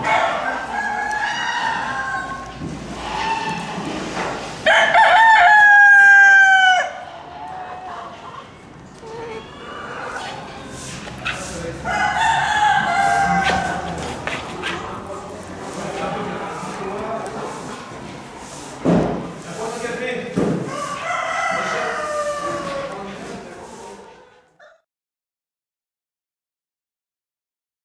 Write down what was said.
Yeah.